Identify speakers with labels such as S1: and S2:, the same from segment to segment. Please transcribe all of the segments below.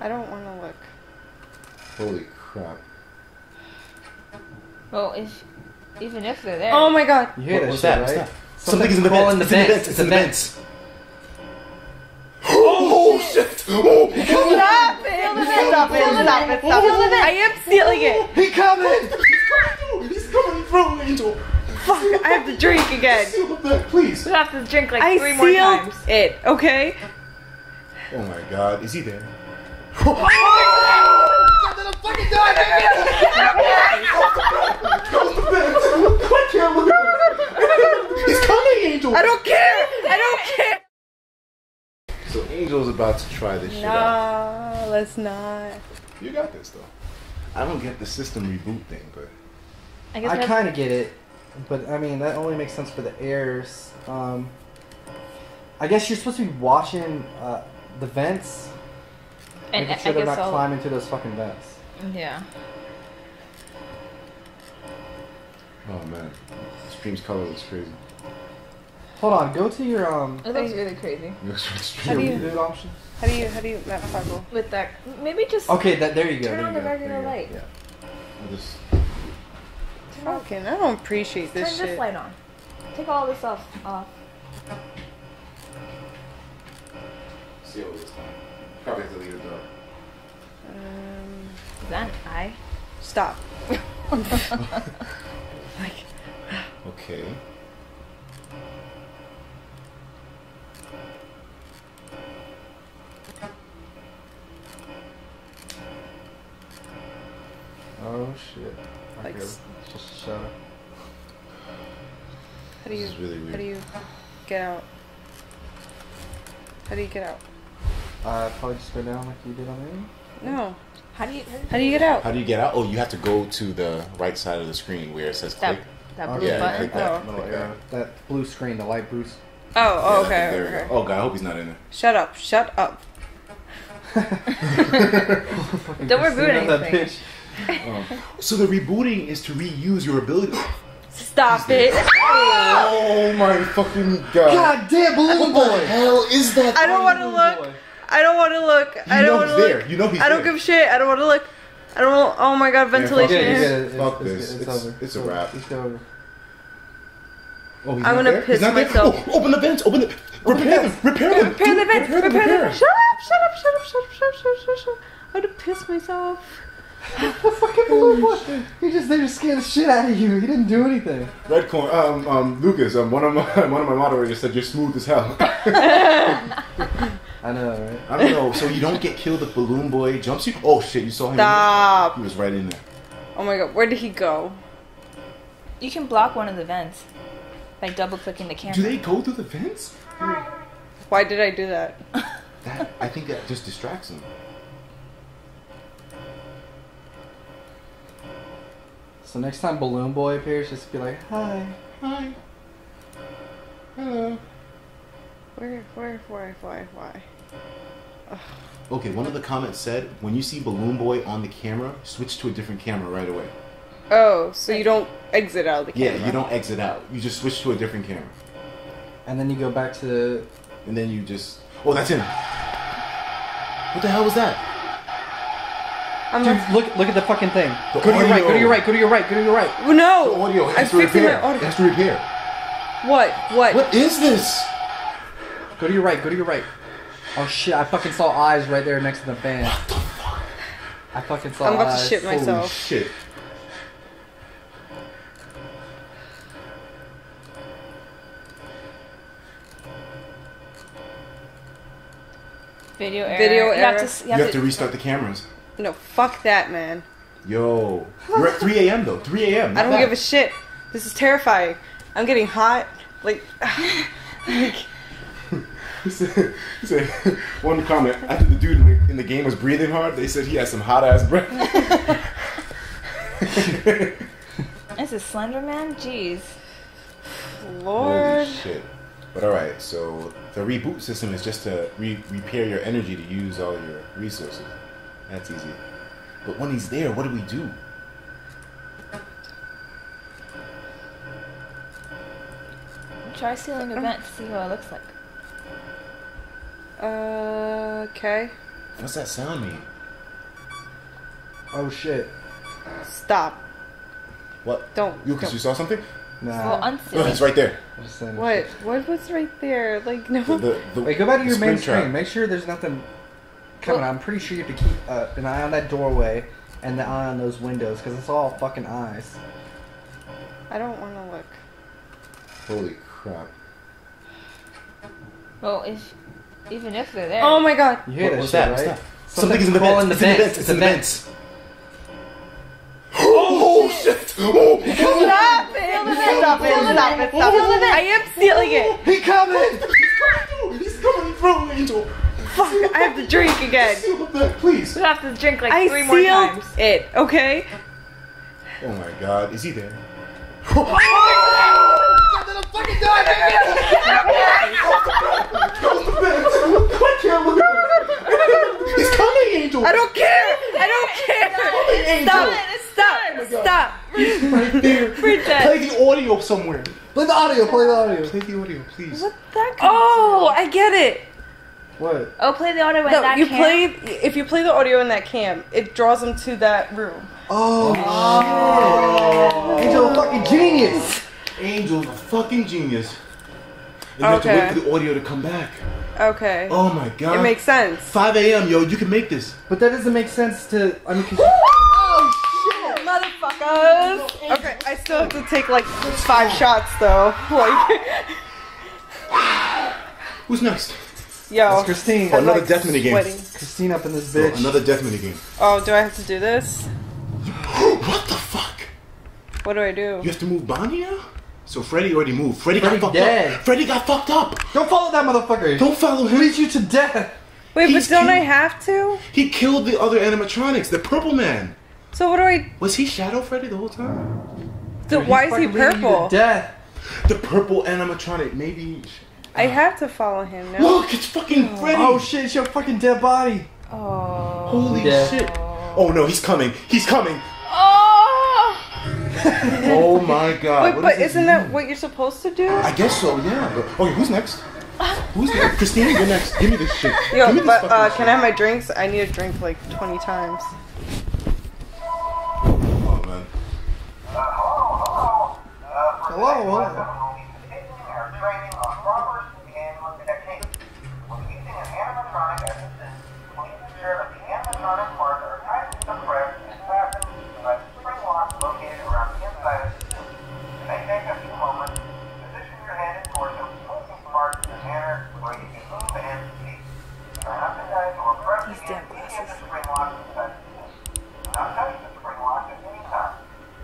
S1: I don't want to look.
S2: Holy crap.
S3: Well, if even if they're there.
S1: Oh my god.
S4: You hear
S2: What-
S4: that shit, right?
S2: that? Something's in the vents. It's in the
S4: vents.
S2: vents. It's in the
S4: vents.
S2: vents. Oh shit! Oh, he coming!
S1: Stop it! Stop it! Stop it! Stop it! I am stealing it.
S2: Oh, he coming! He's coming through! He's coming through, Angel!
S1: Fuck! I have to drink again.
S2: Seal the please!
S3: We have to drink like
S1: I
S3: three more times.
S1: it. Okay.
S2: Oh my god, is he there? He's coming, Angel!
S1: I don't care. I don't care.
S2: So Angel's about to try this shit out.
S1: No, let's not.
S2: You got this though. I don't get the system reboot thing, but
S3: I
S4: I kind of get it, but I mean that only makes sense for the airs. Um, I guess you're supposed to be watching uh, the vents,
S3: and
S4: making
S3: I
S4: they're not
S3: I'll-
S4: climbing through those fucking vents.
S3: Yeah.
S2: oh man, stream's color looks crazy.
S4: Hold on, go to your um
S3: It looks really crazy.
S1: How
S4: your
S1: do you-
S4: reboot option.
S1: How do you? How do you? That toggle.
S3: With that, maybe just
S4: Okay, that there you go.
S3: turn
S4: there
S3: on the
S4: go,
S3: regular
S4: there you go.
S3: light.
S2: Yeah. I'll just
S3: Turn, on,
S1: Fucking, I don't appreciate this.
S3: turn
S1: this
S3: this
S1: shit.
S3: light on. Take all this off. Off.
S2: see what this time. Probably have to leave it though.
S1: Um,
S3: Is that an eye?
S1: stop. like,
S2: Okay.
S4: Oh shit!
S1: Like
S4: Okay,
S1: s-
S4: it's just a shadow.
S1: how do you?
S2: This is really
S1: How do you get out? How do you get out?
S4: Uh, probably just go down like you did on me.
S1: No.
S3: How do you?
S1: How do you get out?
S2: How do you get out? Oh, you have to go to the right side of the screen where it says
S3: That
S2: click.
S3: that
S4: Okay.
S3: blue
S2: Yeah,
S3: button.
S2: click that.
S1: Oh.
S4: Little
S2: Click
S4: arrow. That blue screen, the light boost.
S1: Oh, oh
S2: Yeah,
S1: okay,
S2: there we
S1: okay.
S2: go. Oh god, I hope he's not in there.
S1: Shut up. Shut up.
S3: Don't reboot
S4: Seen that
S3: anything.
S4: bitch.
S2: So the rebooting is to reuse your ability.
S1: Stop it.
S2: Oh my fucking god!
S4: God damn, balloon
S2: What the
S4: boy!
S2: hell is that?
S1: I don't want to look. I don't want to look. I don't want to look.
S2: You know he's
S1: I don't
S2: there.
S1: give a shit. I don't want to look. I don't. Want, oh my god, ventilation.
S4: Yeah,
S2: it.
S4: you
S1: is-
S4: get it. It's,
S2: Fuck
S4: it's,
S2: this.
S4: It's,
S2: It's-
S4: over.
S2: it's a wrap.
S4: It's over.
S2: Oh, he's
S1: I'm gonna
S2: there?
S1: piss
S2: He's
S1: myself.
S2: Oh, open the vents. Open the. Repair them. Repair them.
S1: Repair the vents.
S2: Repair them.
S1: Repair the
S2: Repair
S1: vents.
S2: them.
S1: Shut up. Shut up. Shut up. Shut up. Shut up. Shut up. Shut up. Shut up. I'm gonna piss myself.
S4: The fucking balloon boy! He just they just scared the shit out of you. He didn't do anything.
S2: Red corn. Um, um, Lucas. Um, one of my one of my moderators said you're smooth as hell.
S4: I know, right?
S2: I don't know. So you don't get killed if Balloon Boy jumps you? Oh shit! You saw him.
S1: Stop.
S2: He was right in there.
S1: Oh my god, where did he go?
S3: You can block one of the vents by double clicking the camera.
S2: Do they go through the vents?
S1: Why did I do that?
S2: That I think that just distracts them.
S4: So next time Balloon Boy appears, just be like, hi.
S2: Hi. Hello.
S1: Where, where, why, why, why?
S2: Okay, one of the comments said when you see Balloon Boy on the camera, switch to a different camera right away.
S1: Oh, so you don't exit out of the camera?
S2: Yeah, you don't exit out. You just switch to a different camera,
S4: And then you go back to.
S2: and then you just. Oh, that's him. What the hell was that?
S1: I'm
S4: Dude,
S1: not,
S4: look look at the fucking thing.
S2: The
S4: Go to your right. Go to your right. Go to your right. Go to your right.
S1: Oh, no.
S2: The audio
S1: I'm
S2: to
S1: fixing
S2: repair.
S1: my
S2: It
S1: audio.
S2: has to repair.
S1: What? What?
S2: What is this?
S4: Go to your right. Go to your right. Oh shit! I fucking saw eyes right there next to the fan.
S2: What the fuck?
S4: I fucking saw eyes.
S1: I'm about to
S4: eyes.
S1: shit
S2: Holy
S1: myself.
S2: shit.
S3: Video error.
S1: Video
S3: You have
S1: error.
S3: to.
S2: You have to restart the cameras.
S1: No, fuck that, man.
S2: Yo, you're at 3 a.m. though. 3 a.m.
S1: I don't give a shit. This is terrifying. I'm getting hot. Like, like
S2: He said, he said, one comment after the dude in the, in the game was breathing hard, they said he had some hot ass breath.
S3: This is Slender Man. Jeez.
S1: Lord.
S2: Holy shit. But alright, so the reboot system is just to re- repair your energy to use all your resources. That's easy. But when he's there, what do we do?
S3: Try sealing a vent to see what it looks like.
S1: Uh, okay.
S2: What's that sound mean?
S4: Oh shit.
S1: Stop.
S2: What?
S1: Don't-
S2: Lucas,
S1: don't.
S2: you saw something?
S3: Well,
S4: Nah.
S2: Oh,
S3: unsilly.
S2: it's right there.
S4: I'm just saying.
S1: What? What was right there? Like no.
S2: The, the, the,
S4: Wait, go back to your main
S2: Springtrap.
S4: screen. Make sure there's nothing coming.
S3: Well-
S4: I'm pretty sure you have to keep uh, an eye on that doorway and the eye on those windows because it's all fucking eyes.
S1: I don't want to look.
S2: Holy crap.
S3: Well, if even if they're there.
S1: Oh my god.
S4: You hear
S2: What-
S4: that
S2: what's
S4: shit,
S2: that? What's
S4: right?
S2: that?
S4: Something's
S2: Something's in the
S4: crawling
S2: vents. It's in the
S4: vents.
S2: vents.
S4: It's
S2: It's in
S4: the
S2: the
S4: vents.
S2: vents. Oh, oh shit! Oh,
S1: Stop it! Stop it! Stop oh, it! Stop it! I am stealing it.
S4: He coming!
S2: He's coming through, Angel.
S1: Fuck! I have to drink again.
S2: Seal the vent, please.
S3: we have to drink like
S1: I
S3: three more times.
S1: it. Okay.
S2: Oh my god, is he there? Oh, He's coming, Angel.
S1: I don't care. I don't care. Stop! it! Stop! Oh Stop!
S2: right there.
S3: Princess.
S2: Play the audio somewhere.
S4: Play the audio. Play the audio.
S2: Play the audio, please.
S3: What that? comes
S1: Oh, I get it.
S4: What?
S3: Oh, play the audio in
S1: No,
S3: that
S1: you
S3: camp?
S1: play. If you play the audio in that cam, it draws them to that room.
S4: Oh, oh. shit! Fucking genius.
S2: And you have to wait for the audio to come back.
S1: Okay.
S2: Oh my god.
S1: It makes sense.
S2: 5 a.m. Yo, you can make this.
S4: But that doesn't make sense to. I oh, shit,
S1: Motherfuckers. Okay, I still have to take like five shots though. Like,
S2: Who's next?
S1: yo.
S4: It's Christine.
S2: Oh, another
S1: like,
S2: death mini game.
S1: sweating.
S4: Christine up in this
S2: Oh,
S4: bitch.
S2: another death mini game.
S1: Oh, do I have to do this?
S2: what the fuck?
S1: What do I do?
S2: You have to move Bonnie now? So Freddy already moved. Freddy,
S4: Freddy
S2: got fucked
S4: dead.
S2: up. Freddy got fucked up.
S4: Don't follow that motherfucker.
S2: Don't follow him.
S4: Lead you to death.
S1: Wait,
S2: He's
S1: but don't I have to?
S2: He killed the other animatronics. The purple man.
S1: So what do I?
S2: Was he Shadow Freddy the whole time?
S1: So
S4: Dude,
S1: why is he
S4: fucking you to
S1: purple?
S4: Death.
S2: The purple animatronic. Maybe.
S1: I ah. have to follow him now.
S2: Look, it's fucking oh. Freddy.
S4: Oh shit! It's your fucking dead body.
S3: Oh.
S2: Holy
S4: Yeah.
S2: shit. Oh no, he's coming. He's coming.
S3: Oh.
S2: My god.
S1: Wait, but isn't that what you're supposed to do?
S2: I guess so, yeah. But- Okay, who's next? Who's next? Christina, you're next. Give me this shit.
S1: Yo,
S2: this
S1: but uh,
S2: shit.
S1: can I have my drinks? I need a drink like 20 times.
S2: Oh man.
S4: Hello, hello.
S3: These damn glasses.
S5: Not touch the spring lock at any time.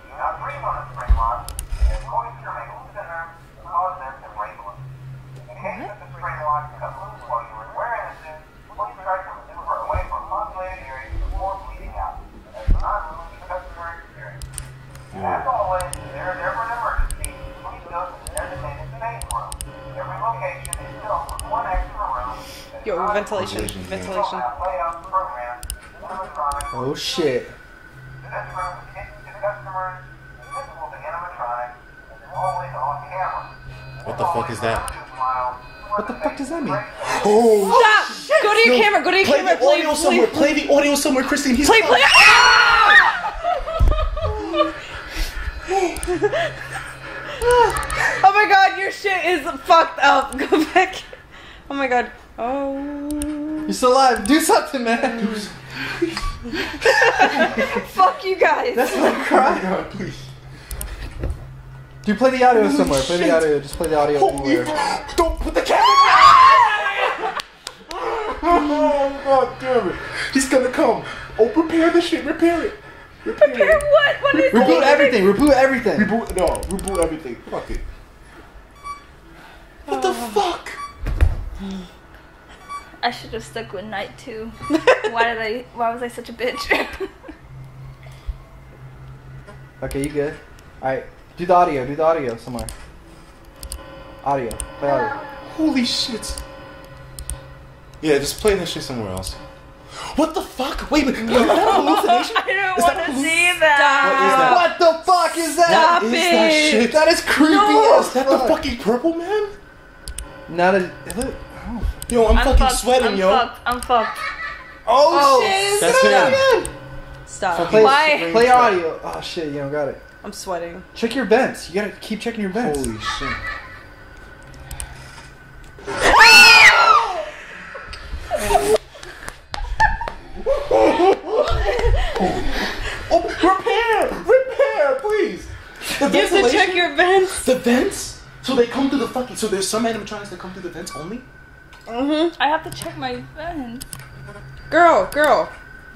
S5: Do not breathe on the spring lock, as moisture may loosen them and cause them to break loose. In case that the spring lock cut loose while you were wearing the suit, please try to maneuver away from populated areas before bleeding out, as to not ruin the customer experience. As always, if there is ever an emergency, please go to the designated safe room. Every location is built with one extra room. that
S1: Yo,
S5: is not
S1: ventilation,
S2: Ventilation,
S1: ventilation.
S5: layout program, animatronic
S4: Oh shit.
S5: this room is hidden to customers, invisible to animatronics, and is always on camera.
S2: What the fuck is that?
S4: What the fuck does that mean?
S2: Oh.
S1: Stop! Go to your
S2: No,
S1: camera. Go to your
S2: play
S1: camera.
S2: the audio somewhere. Play the audio somewhere, Christine. He's
S1: Play, play. Ah! oh my god, your shit is fucked up. Go back. Oh my god. Oh.
S4: You're still alive. Do something, man.
S1: Fuck you guys.
S4: That's oh my cry.
S2: God, please.
S4: Dude, play the audio somewhere. Play the audio. Just play the audio
S2: Holy
S4: anywhere.
S2: Don't put the camera Oh, god damn it. He's gonna come. Oh, prepare the shit. Repair it. Repair,
S3: Prepare
S2: it.
S3: what? What is
S4: Reboot
S3: it?
S4: everything. Reboot everything.
S2: Reboot. No, reboot everything. Fuck it. What the oh. fuck?
S3: I should have stuck with night two. why did I? Why was I such a bitch?
S4: Okay, you good? All right. Do the audio. Do the audio somewhere. Audio. Play audio.
S2: Holy shit. Yeah, just play that shit somewhere else. What the fuck? Wait, wait. Is that a hallucination?
S3: I don't want to see that.
S4: What the fuck is that?
S1: Stop
S2: What is that shit?
S4: That is creepy
S1: No.
S4: as
S2: Is that the fucking purple man?
S4: Not a. Look. Oh.
S2: Yo, I'm, fucking
S3: fucked.
S2: sweating,
S3: I'm
S2: yo.
S3: Fucked. I'm fucked.
S1: Oh, oh
S3: shit,
S2: That's him.
S1: Stop.
S4: Play,
S3: Why?
S4: play audio. Oh shit, you don't got it.
S1: I'm sweating.
S4: Check your vents. You gotta keep checking your vents.
S2: Holy shit. Oh, repair! Repair, please! The
S1: You have to check your vents.
S2: The vents? So they come through the fucking. So there's some animatronics that come through the vents only?
S1: Mm-hmm.
S3: I have to check my vents.
S1: Girl, girl.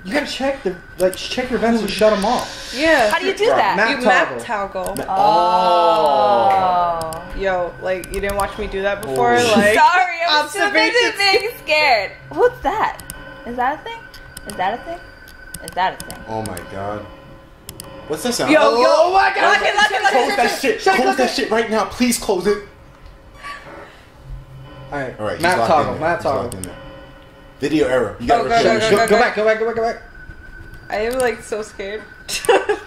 S4: You gotta check the like check your vents and shut them off.
S1: Yeah.
S3: How do you do
S2: Right,
S3: that?
S4: Map
S1: you
S4: toggle.
S1: map toggle.
S3: Oh.
S1: Yo, like you didn't watch me do that before.
S2: Oh.
S1: Like
S3: Sorry, I'm too busy
S1: observations.
S3: being scared. What's that? Is that a thing? Is that a thing? Is that a thing?
S2: Oh my god. What's that sound?
S1: Yo,
S2: oh,
S1: yo,
S2: oh my god!
S1: lock it, lock it, lock it,
S2: close
S1: shut
S2: that
S1: it,
S2: shit!
S4: shut it,
S2: close
S4: close
S2: that
S4: it.
S2: shit right now! Please close it!
S4: All right.
S2: Alright,
S4: map toggle. Map toggle.
S2: Video error. You gotta
S1: Oh, go,
S2: repair
S1: go,
S2: the
S1: go,
S2: shit.
S4: Go, go back. Go back. Go back. Go back.
S1: I am like so scared.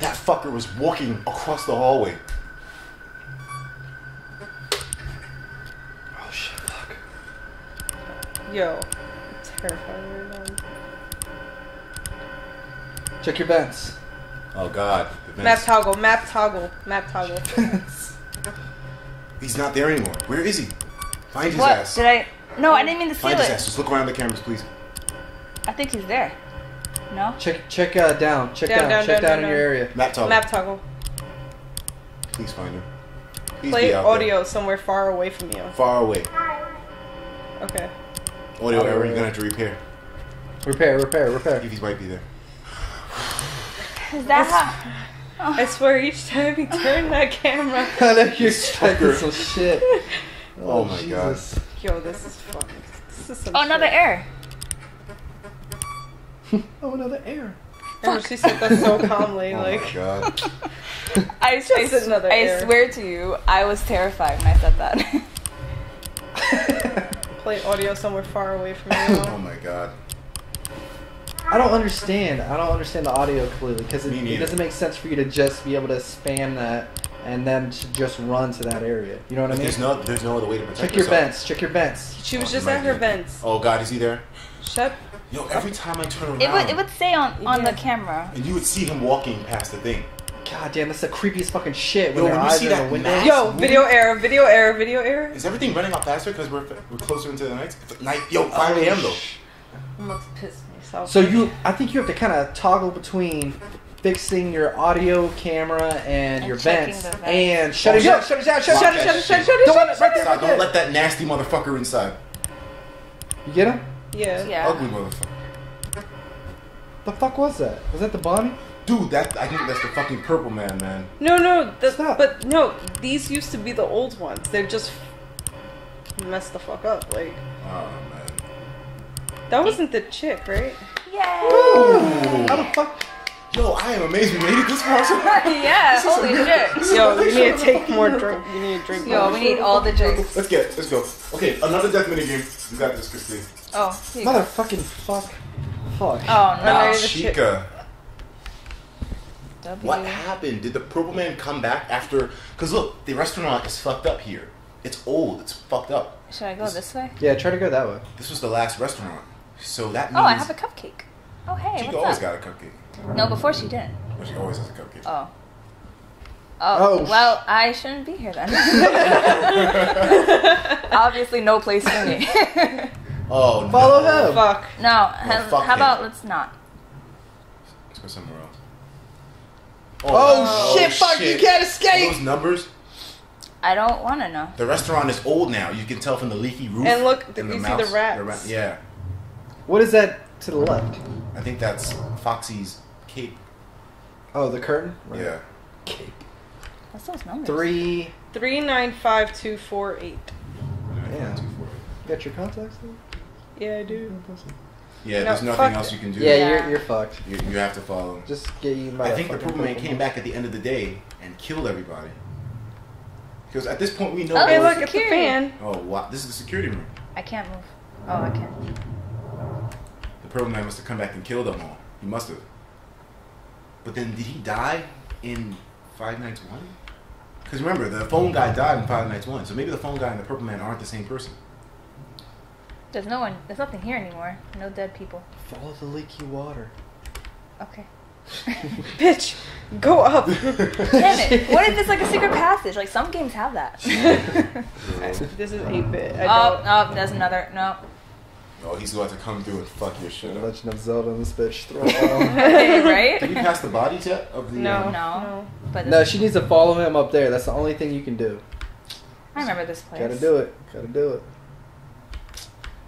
S2: That fucker was walking across the hallway.
S4: Oh shit. Fuck.
S1: Yo, I'm terrified right now.
S4: Check your vents.
S2: Oh god.
S1: Map toggle, map toggle, map toggle.
S2: He's not there anymore. Where is he? Find his
S3: What?
S2: ass.
S3: Did I? No, I didn't mean to steal
S2: Find his
S3: it.
S2: ass. Just look around the cameras, please.
S3: I think he's there. No?
S4: Check. Check uh, down. Check
S1: Down,
S4: down.
S1: down,
S4: check
S1: down,
S4: down,
S1: down,
S4: in your area.
S2: Map toggle.
S1: map toggle.
S2: Please find him. Please
S1: Play
S2: be out there.
S1: audio somewhere far away from you.
S2: Far away.
S1: Okay.
S2: Audio
S4: Audio
S2: error. You're gonna have to repair.
S4: Repair. Repair. Repair.
S2: If he might be there.
S3: Is that how?
S1: I swear, each time you turn that camera,
S4: I know you're expecting some shit.
S2: Oh, oh my God.
S1: Yo, this is fucking. This is some
S3: Oh, another
S1: shit.
S3: error.
S4: Oh, another error.
S1: And she said that so calmly,
S2: Oh
S1: like.
S2: my god.
S3: I,
S1: Just
S3: I,
S1: another
S3: I
S1: error.
S3: swear to you, I was terrified when I said that.
S1: play audio somewhere far away from you.
S2: Oh my god.
S4: I don't understand. I don't understand the audio completely because it, it doesn't make sense for you to just be able to spam that and then to just run to that area. You know what I mean?
S2: there's no there's no other way to protect
S4: Check your
S2: yourself.
S4: vents. Check your vents.
S1: She was
S2: Oh,
S1: just at her vents.
S2: Oh god, is he there?
S1: Shut.
S2: Yo, every time I turn around
S3: it would it would say on on
S1: Yeah.
S3: the camera.
S2: and you would see him walking past the thing.
S4: God damn, that's the creepiest fucking shit when
S2: Yo, when you
S4: eyes
S2: see
S4: are in
S2: that
S4: the window.
S2: mask-
S1: Yo, video error, video error, video error.
S2: Is everything running out faster because we're we're closer into the night? Night, yo, 5 a.m. though.
S1: I'm about to piss myself.
S4: So you, I think you have to kind of toggle between fixing your audio camera and,
S3: And
S4: your vents,
S3: vents.
S4: and shutting
S2: Oh,
S4: down,
S2: shut-
S4: shut it down, shut it
S2: lock
S4: down, shut it,
S2: shit.
S4: shut it, shut it, Don't shut let it, it, right there,
S2: Stop,
S4: right
S2: don't let that nasty motherfucker inside.
S4: You get him?
S1: yeah.
S3: Yeah.
S2: Ugly motherfucker.
S4: The fuck was that? Was that the Bonnie?
S2: Dude, that I think that's the fucking purple man, man.
S1: No, no, the,
S4: Stop.
S1: but no, these used to be the old ones. They're just messed the fuck up. Like
S2: Oh man.
S1: That wasn't the chick, right?
S3: Yay!
S4: How the fuck?
S2: Yo, I am amazed we made it this far.
S3: yeah, holy shit.
S1: Yo, you need to take more drink. You need to drink
S3: Yo,
S1: more.
S3: we need all the drinks.
S2: Let's get it. Let's go. Okay, another death mini game. You got this, Christine.
S3: Oh, here you go.
S4: Motherfucking fuck. Fuck.
S3: Oh no.
S1: Alright.
S2: Chica.
S3: W.
S2: What happened? Did the purple man come back after? Cause look, the restaurant is fucked up here. It's old. It's fucked up.
S3: Should I go this way?
S4: Yeah, try to go that way.
S2: This was the last restaurant, so that means
S3: Oh, I have a cupcake. Oh hey,
S2: Chica
S3: what's
S2: always
S3: up?
S2: got a cupcake.
S3: No, before she didn't.
S2: Well, she always has a cupcake.
S3: Oh. Oh,
S4: Oh.
S3: well, I shouldn't be here then. Obviously, no place for me.
S2: Oh no.
S4: Follow him.
S1: Oh, fuck.
S3: no, oh, ha-
S2: fuck
S3: how
S2: him.
S3: about let's not?
S2: Let's go somewhere else.
S4: Oh, oh shit, fuck, you can't escape.
S2: Those numbers.
S3: I don't want to know.
S2: The restaurant is old now. You can tell from the leaky roof.
S1: And look,
S2: and
S1: you see the rats.
S2: yeah,
S4: What is that to the left?
S2: I think that's Foxy's cape.
S4: Oh, the curtain?
S2: Yeah.
S4: Cape.
S3: What's those numbers?
S4: Three.
S1: Three nine five two four eight.
S4: Yeah.
S2: Two, four.
S4: You got your contacts there?
S1: Yeah, I do.
S2: Yeah,
S1: No,
S2: there's nothing
S1: fuck
S2: else
S1: it.
S2: you can do.
S4: Yeah,
S3: Yeah.
S4: You're, you're fucked.
S2: You, you have to follow.
S4: Just get you by
S2: I think the purple man came
S4: man.
S2: back at the end of the day and killed everybody. Because at this point we know.
S3: Oh,
S1: Hey,
S2: those-
S1: look at the
S3: Security.
S1: fan.
S2: Oh wow! This is the security room.
S3: I can't move. Oh, I can.
S2: The purple man must have come back and killed them all. He must have. But then, did he die in Five Nights One? Because remember, the phone guy died in Five Nights One. So maybe the phone guy and the purple man aren't the same person.
S3: There's no one. There's nothing here anymore. No dead people.
S4: Follow the leaky water.
S3: Okay.
S1: Bitch, go up.
S3: Damn it! What if it's like a secret passage? Like some games have that.
S1: this is 8 bit.
S3: Oh,
S1: don't.
S3: oh, there's another. No.
S2: Oh, he's about to come through and fuck your shit up.
S4: Legend of Zelda in this bitch. Throw Right?
S2: Can you pass the bodies yet? Of the
S1: No.
S2: um,
S3: No. But
S4: No, she needs to follow him up there. That's the only thing you can do.
S3: I remember this place.
S4: Gotta do it. Gotta do it.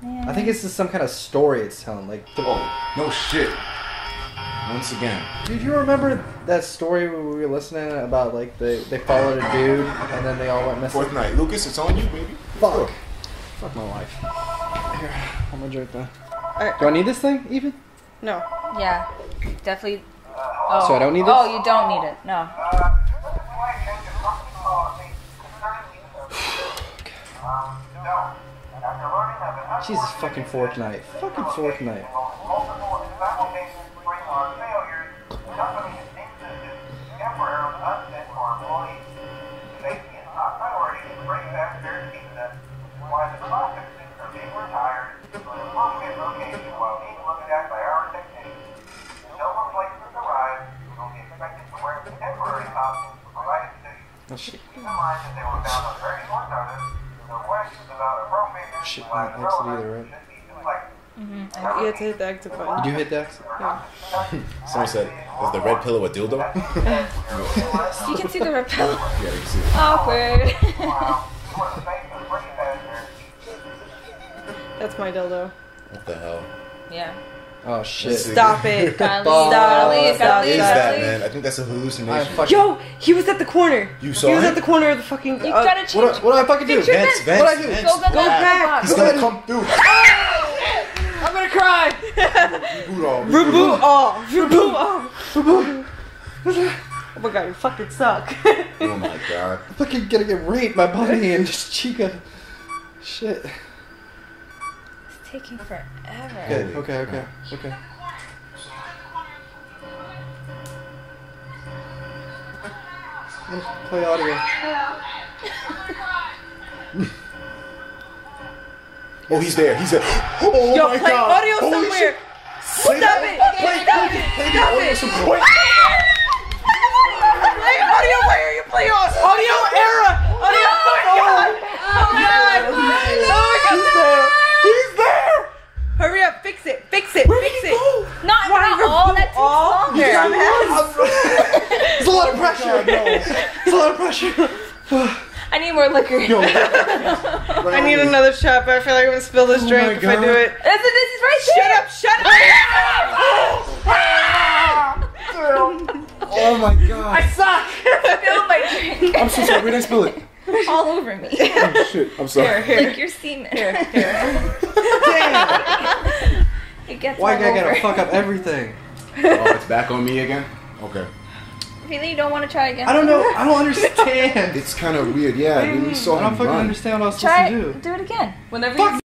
S3: Yeah.
S4: I think it's just some kind of story it's telling. Like, the,
S2: Oh, no shit. Once again.
S4: Dude, you remember that story we were listening about like they they followed a dude and then they all went missing?
S2: Fourth night. Lucas, it's on you, baby.
S4: Fuck. Fuck my life. Here, I'm gonna drink that. Do I need this thing even?
S1: No.
S3: Yeah. Definitely. Oh.
S4: So I don't need this?
S3: Oh, you don't need it. No.
S5: Uh, this is why I changed the company policy concerning the use of um, no. After learning of an
S4: Jesus fucking
S5: fourth night. Fucking fourth night. Appropriateness
S4: Shit,
S5: why
S4: not exit either, right?
S5: should be deflected.
S1: You have to hit the exit button.
S4: Did you hit that?
S1: Yeah.
S2: Someone said, is the red pillow a dildo?
S3: You can see the repel.
S2: yeah, you can see it.
S3: Awkward.
S5: Wow, you were the face of pretty bastard.
S1: That's my dildo.
S2: What the hell?
S3: yeah.
S4: Oh shit.
S1: Stop it.
S3: Gotta
S4: Stop.
S3: leave.
S1: Stop.
S3: Gotta
S2: What
S3: leave.
S2: is that, man? I think that's a
S4: I'm
S2: hallucination.
S4: fucking.
S1: Yo, he was at the corner.
S2: You saw
S1: He was
S2: it?
S1: at the corner of the fucking.
S3: You
S1: uh,
S3: gotta change.
S4: What do, what do I fucking do?
S3: Fix your
S2: Vents,
S4: What'd I do?
S2: vents.
S3: Go, go, go.
S1: back.
S2: He's gonna come through.
S1: I'm gonna cry.
S2: Reboot all.
S1: Reboot all. Reboot all. Oh my god, you fucking suck.
S2: Oh my god.
S4: I'm fucking gonna get raped by Bunny and just Chica. Shit.
S3: It's taking forever.
S4: Okay, okay, okay, okay. I'm gonna play audio.
S2: Oh, he's there. He's there. Oh
S1: Yo,
S2: my
S1: play
S2: god.
S1: audio
S2: Holy
S1: somewhere.
S2: shit. Play
S1: Stop
S2: that.
S1: it.
S2: Play,
S1: Stop
S2: play,
S1: it.
S2: play the
S1: Stop
S2: audio
S1: it.
S2: some point.
S1: Play audio. Why are you playing audio? Audio era. Audio. Oh, oh my god. Oh my god. Oh my god. He's there. Hurry up. Fix it. Fix it. Fix it.
S3: Not,
S1: Why
S3: not all. That takes
S1: all?
S3: Oh, longer.
S4: It's a lot of oh, pressure. It's a lot of pressure.
S3: I need more liquor.
S1: I need another shot, but I feel like I'm gonna spill this
S2: Oh
S1: drink if I do it.
S3: This is, this is right
S1: Shut
S3: there.
S1: up. Shut up.
S4: Oh my god.
S1: I suck.
S3: Spill my drink
S2: I'm so sorry. Where did I spill it?
S3: All over me.
S2: Oh shit. I'm sorry.
S1: Here, here.
S3: like your semen.
S1: Here, here.
S3: it gets
S4: Why
S3: all
S4: I gotta fuck up everything?
S2: Oh, it's back on me again? Okay.
S3: Really, you don't want to try again?
S4: I don't know. I don't understand.
S2: It's kind of weird. Yeah, we saw
S4: I don't fucking
S2: run.
S4: understand what I was
S3: Try
S4: supposed to do.
S3: do it again.
S1: Whenever
S4: Fuck
S1: you